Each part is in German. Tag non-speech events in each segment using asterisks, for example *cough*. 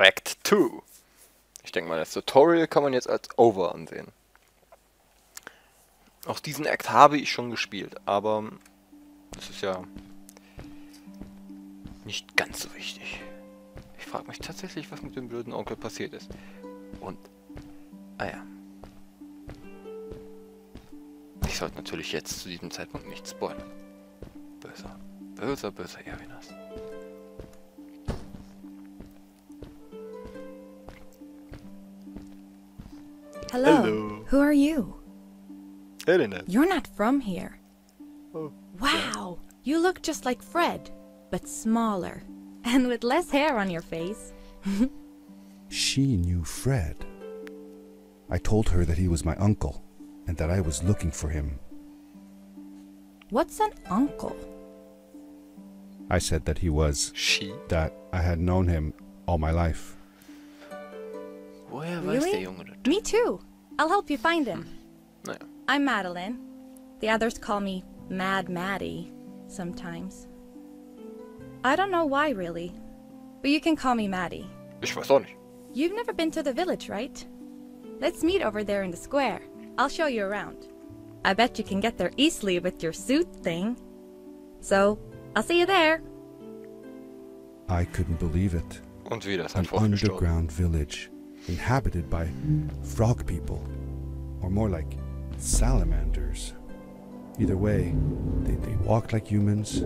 Act 2. Ich denke mal, das Tutorial kann man jetzt als Over ansehen. Auch diesen Act habe ich schon gespielt, aber das ist ja nicht ganz so wichtig. Ich frage mich tatsächlich, was mit dem blöden Onkel passiert ist. Und, ah ja. Ich sollte natürlich jetzt zu diesem Zeitpunkt nicht spoilern. Böser, böser, böser Erwinas. Hello. Hello. Who are you? Elena. You're not from here. Oh. Wow. You look just like Fred, but smaller. And with less hair on your face. *laughs* She knew Fred. I told her that he was my uncle and that I was looking for him. What's an uncle? I said that he was, She. that I had known him all my life. Woher weiß der Really? Junge das? Me too. I'll help you find him. Naja. I'm Madeline. The others call me Mad Maddie sometimes. I don't know why, really. But you can call me Maddie. Ich weiß auch nicht. You've never been to the village, right? Let's meet over there in the square. I'll show you around. I bet you can get there easily with your suit thing. So, I'll see you there. I couldn't believe it. Und wieder ist ein An underground village inhabited by frog people, or more like salamanders. Either way, they, they walked like humans,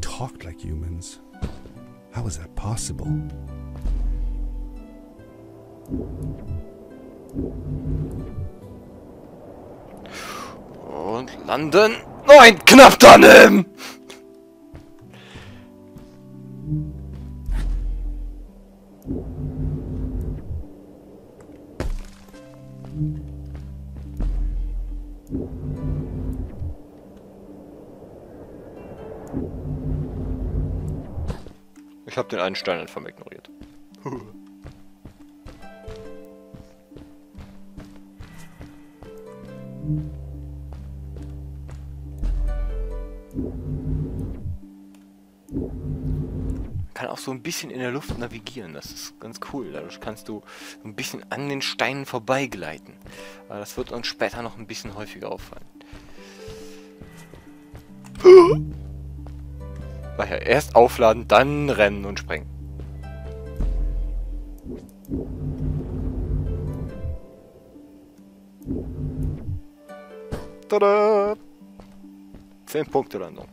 talked like humans. How is that possible? Und landen. Nein, knapp daneben! Ich habe den einen Stein einfach ignoriert. Kann auch so ein bisschen in der Luft navigieren. Das ist ganz cool. Dadurch kannst du ein bisschen an den Steinen vorbeigleiten. Aber das wird uns später noch ein bisschen häufiger auffallen. Daher erst aufladen, dann rennen und springen. Tada! 10 Punkte Landung.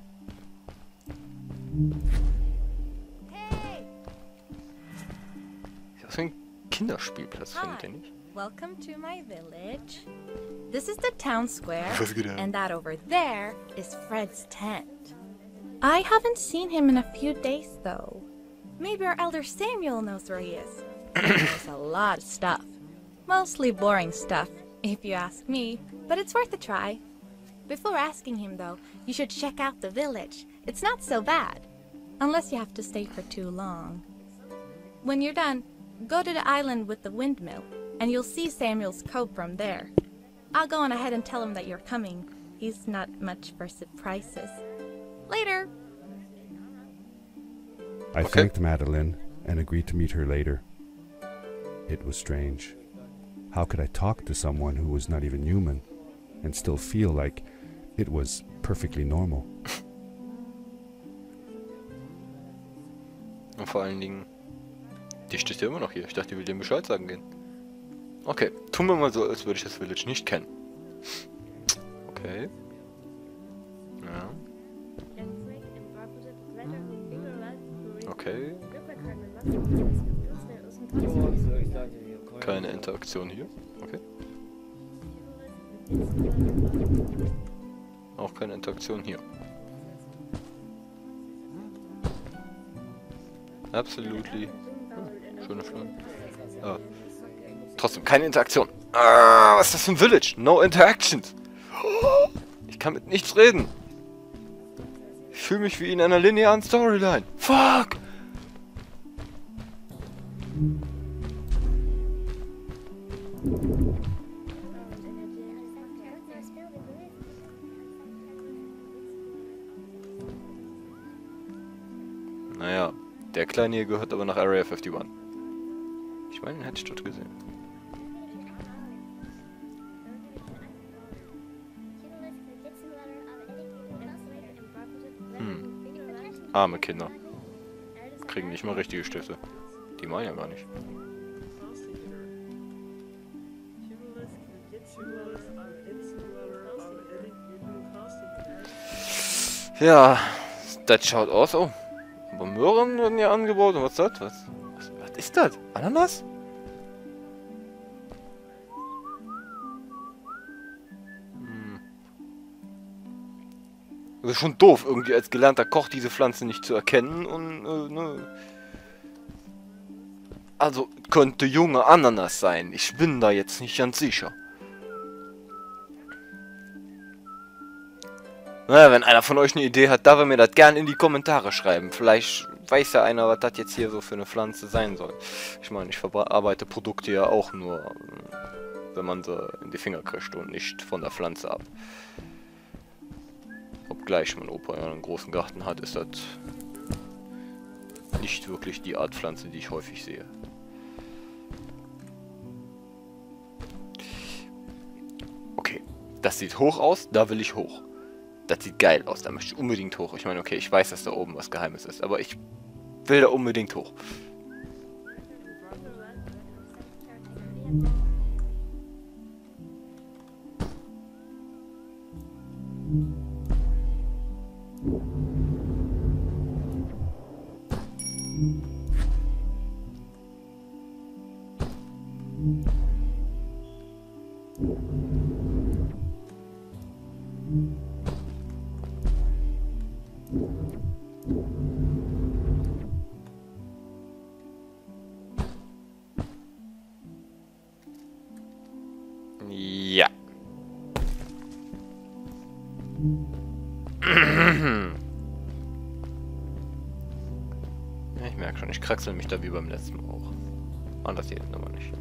Ist das ein Kinderspielplatz, findet ihr nicht? welcome to my village. This is the town square, and that over there is Fred's tent. I haven't seen him in a few days, though. Maybe our elder Samuel knows where he is. There's *coughs* a lot of stuff. Mostly boring stuff, if you ask me, but it's worth a try. Before asking him, though, you should check out the village. It's not so bad, unless you have to stay for too long. When you're done, go to the island with the windmill, and you'll see Samuel's cove from there. I'll go on ahead and tell him that you're coming. He's not much for surprises. Later! I Okay. thanked Madeline and agreed to meet her later. It was strange. How could I talk to someone who was not even human and still feel like it was perfectly normal? *laughs* Und vor allen Dingen, die steht ja immer noch hier. Ich dachte, die will dir Bescheid sagen gehen. Okay, tun wir mal so, als würde ich das Village nicht kennen. Okay. Okay. Keine Interaktion hier. Okay. Auch keine Interaktion hier. Absolutely. Schöne Flagge. Ah. Trotzdem keine Interaktion. Ah, was ist das für ein Village? No interactions. Ich kann mit nichts reden. Ich fühle mich wie in einer linearen Storyline. Fuck! Kleine hier gehört aber nach Area 51. Ich meine, den hätte ich dort gesehen. Hm. Arme Kinder. Kriegen nicht mal richtige Stifte. Die meinen ja gar nicht. Ja, das schaut aus. Oh, aber Möhren werden ja angeboten. Was ist das? Was, was, was ist das? Ananas? Hm. Das ist schon doof, irgendwie als gelernter Koch diese Pflanze nicht zu erkennen und, äh, ne. Also, könnte junge Ananas sein. Ich bin da jetzt nicht ganz sicher. Naja, wenn einer von euch eine Idee hat, darf er mir das gerne in die Kommentare schreiben. Vielleicht weiß ja einer, was das jetzt hier so für eine Pflanze sein soll. Ich meine, ich verarbeite Produkte ja auch nur, wenn man sie in die Finger kriegt und nicht von der Pflanze ab. Obgleich mein Opa ja einen großen Garten hat, ist das nicht wirklich die Art Pflanze, die ich häufig sehe. Okay, das sieht hoch aus, da will ich hoch. Das sieht geil aus, da möchte ich unbedingt hoch. Ich meine, okay, ich weiß, dass da oben was Geheimes ist, aber ich will da unbedingt hoch. Kraxel mich da wie beim letzten Mal auch. Anders geht aber nicht.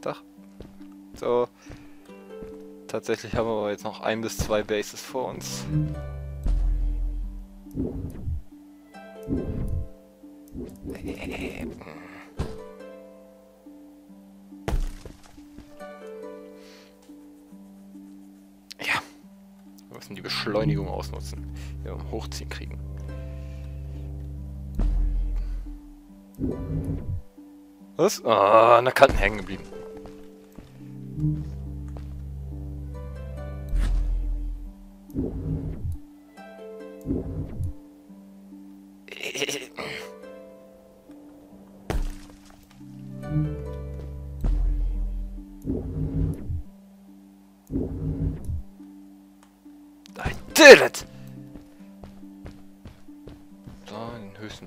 Doch. So. Tatsächlich haben wir aber jetzt noch ein bis zwei Bases vor uns. Die wir im Hochziehen kriegen. Was? Ah, an der Kanten hängen geblieben. Did it!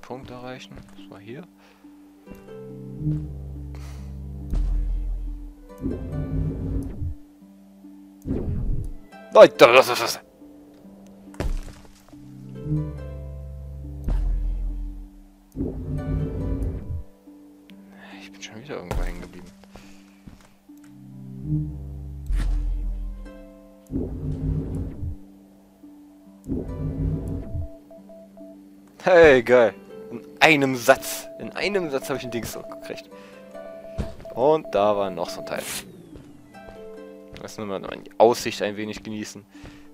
Punkt erreichen. Das war hier. Leute, das ist das. Ich bin schon wieder irgendwo hängen geblieben. Hey, geil. In einem Satz. In einem Satz habe ich ein Ding gekriegt. Und da war noch so ein Teil. Lass nur mal die Aussicht ein wenig genießen.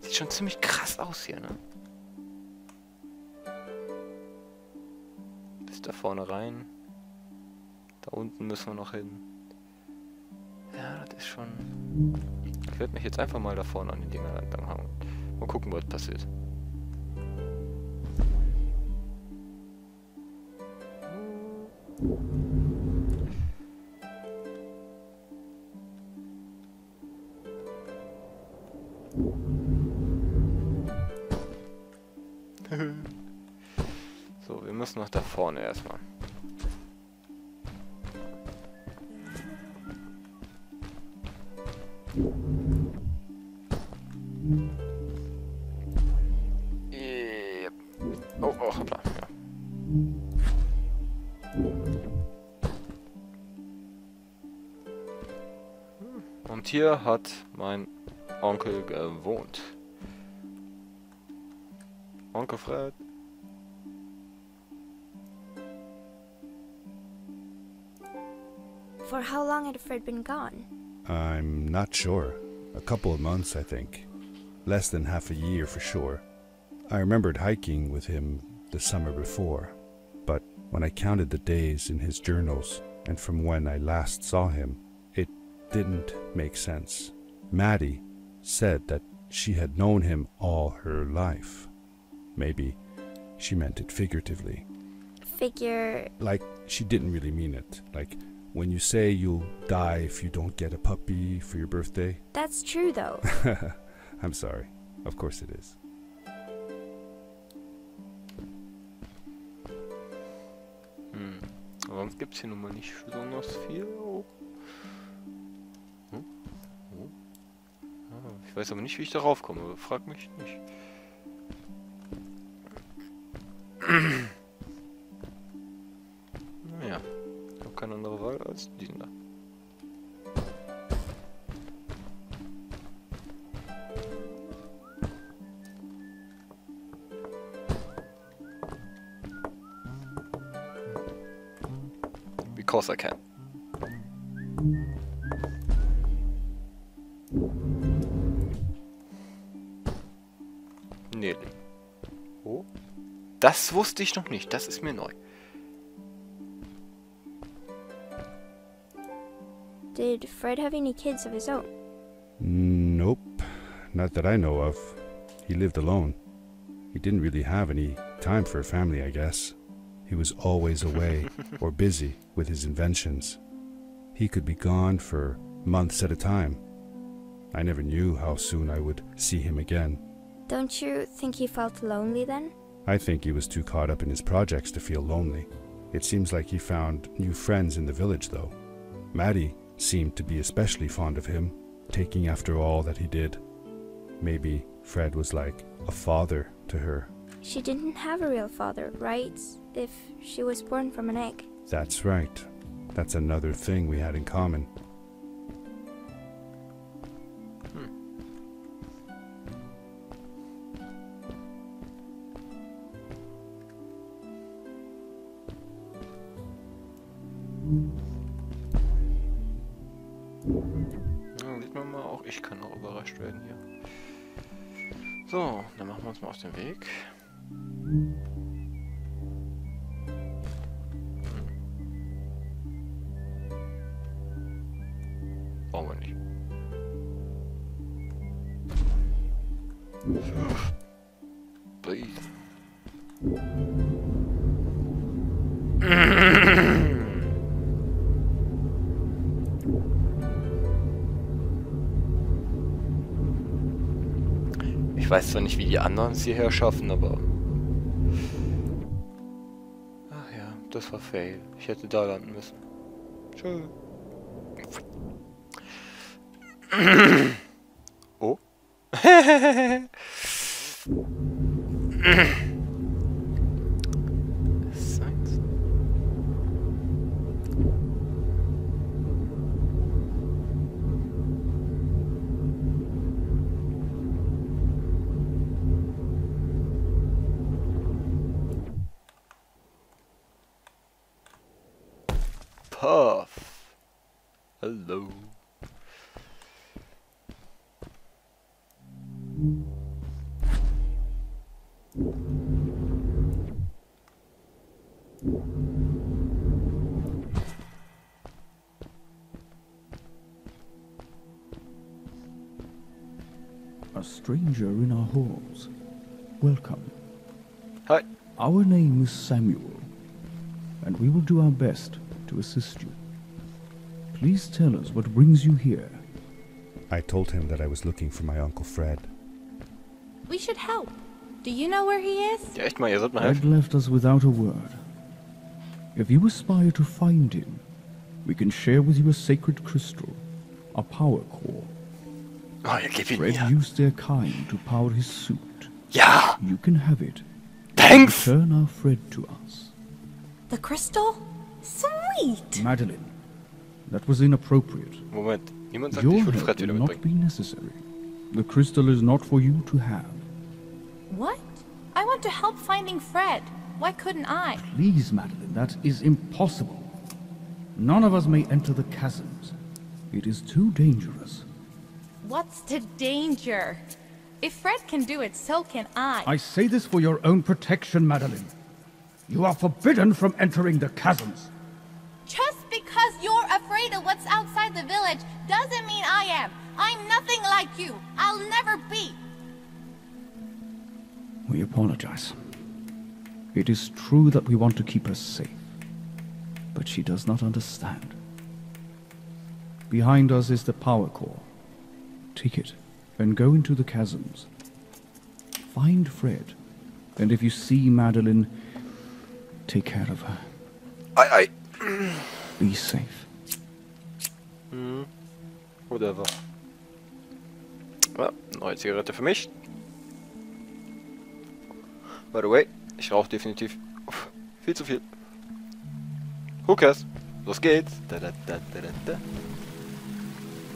Sieht schon ziemlich krass aus hier, ne? Bis da vorne rein. Da unten müssen wir noch hin. Ja, das ist schon... Ich werde mich jetzt einfach mal da vorne an die Dinger entlang hauen. Mal gucken, was passiert. *laughs* so, wir müssen noch da vorne erstmal. Und hier hat mein Onkel gewohnt. Onkel Fred. For how long had Fred been gone? I'm not sure. A couple of months, I think. Less than half a year for sure. I remembered hiking with him the summer before, but when I counted the days in his journals and from when I last saw him, it didn't make sense. Maddie said that she had known him all her life. Maybe she meant it figuratively. Figure. Like, she didn't really mean it. Like, when you say you'll die if you don't get a puppy for your birthday. That's true, though. *laughs* I'm sorry. Of course it is. Hm. Sonst gibt's hier nun mal nicht besonders viel. Ich weiß aber nicht, wie ich darauf komme. Frag mich nicht. *clears throat* naja, ich habe keine andere Wahl als diesen da. Because I can. Das wusste ich noch nicht. Das ist mir neu. Did Fred have any kids of his own? Nope. Not that I know of. He lived alone. He didn't really have any time for a family, I guess. He was always away *laughs* or busy with his inventions. He could be gone for months at a time. I never knew how soon I would see him again. Don't you think he felt lonely then? I think he was too caught up in his projects to feel lonely. It seems like he found new friends in the village, though. Maddie seemed to be especially fond of him, taking after all that he did. Maybe Fred was like a father to her. She didn't have a real father, right? If she was born from an egg. That's right. That's another thing we had in common. Auch ich kann noch überrascht werden hier. So, dann machen wir uns mal auf den Weg. Ich weiß zwar nicht, wie die anderen es hierher schaffen, aber... Ach ja, das war fail. Ich hätte da landen müssen. Tschö. Oh. *laughs* Puff. Hello. A stranger in our halls. Welcome. Hi. Our name is Samuel. and we will do our best to assist you. Please tell us what brings you here. I told him that I was looking for my Uncle Fred. We should help. Do you know where he is? Ja, echt mal, ihr sollt mal Fred left us without a word. If you aspire to find him, we can share with you a sacred crystal, a power core. Oh, ja, gib ihn Fred mir. used their kind to power his suit. Ja, You can have it. thanks! Turn our Fred to us. The crystal? Sweet! Madeline, that was inappropriate. Moment, niemand sagt, Your ich würde help Fred will wieder not be necessary. The crystal is not for you to have. What? I want to help finding Fred. Why couldn't I? Please, Madeline, that is impossible. None of us may enter the chasms. It is too dangerous. What's the danger? If Fred can do it, so can I. I say this for your own protection, Madeline. You are forbidden from entering the chasms. Just because you're afraid of what's outside the village doesn't mean I am. I'm nothing like you. I'll never be. We apologize. It is true that we want to keep her safe, but she does not understand. Behind us is the power core. Take it and go into the chasms. Find Fred, and if you see Madeline, take care of her. I. ei. Be safe. Whatever. Ja, neue Zigarette für mich. By the way, ich rauche definitiv uff, viel zu viel. Who cares? Los geht's. Da, da, da.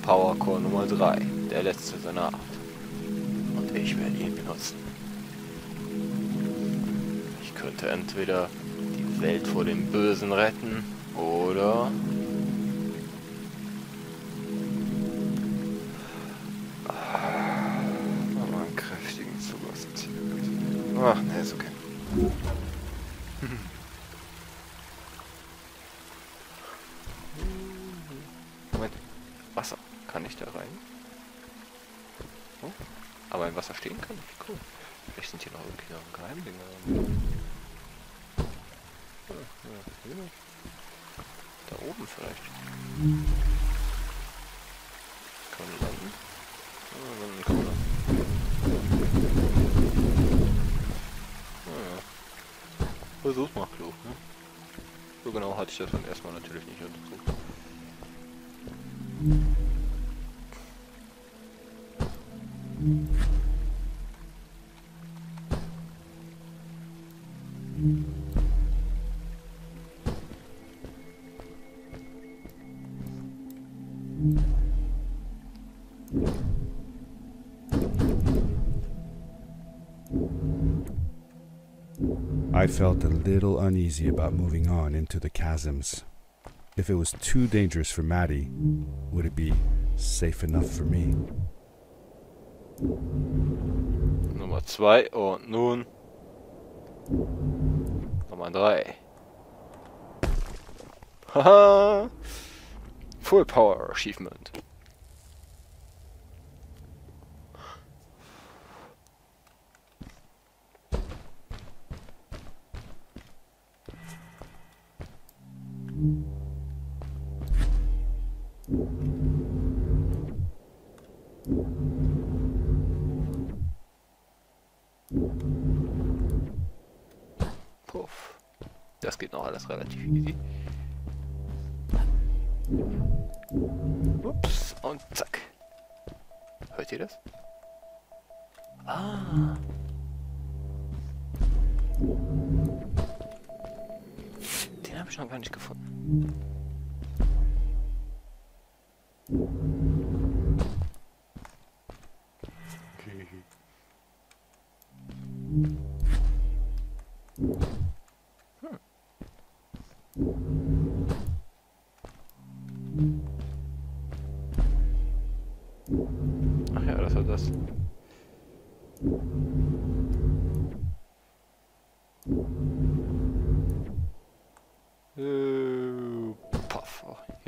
Powercore Nummer 3. Der letzte seiner Art. Und ich werde ihn benutzen. Ich könnte entweder die Welt vor dem Bösen retten oder Oh. Naja. Versuch mal klug, ne? So genau hatte ich das dann erstmal natürlich nicht untersucht. I felt a little uneasy about moving on into the chasms. If it was too dangerous for Maddie, would it be safe enough for me? Nummer 2 und nun Nummer 3. Haha! Full Power Achievement. Puff. Das geht noch alles relativ easy. Ups, und zack. Hört ihr das? Ah. Habe ich noch gar nicht gefunden.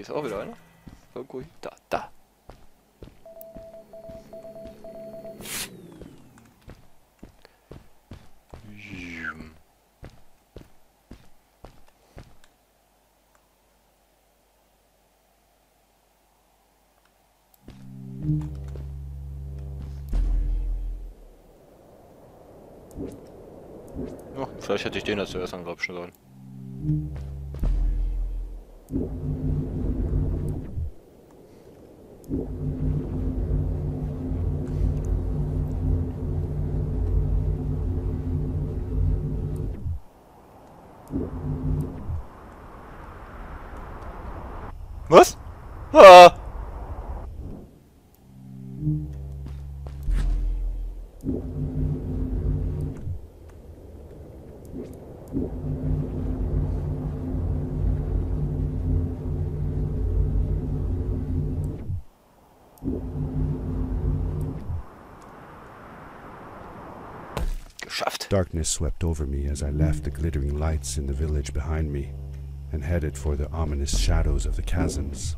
ist auch wieder einer. Irgendwo da, da. Vielleicht hätte ich den dazu erst angrapschen sollen. Was? Ah! Geschafft. Darkness swept over me as I left the glittering lights in the village behind me and headed for the ominous shadows of the chasms.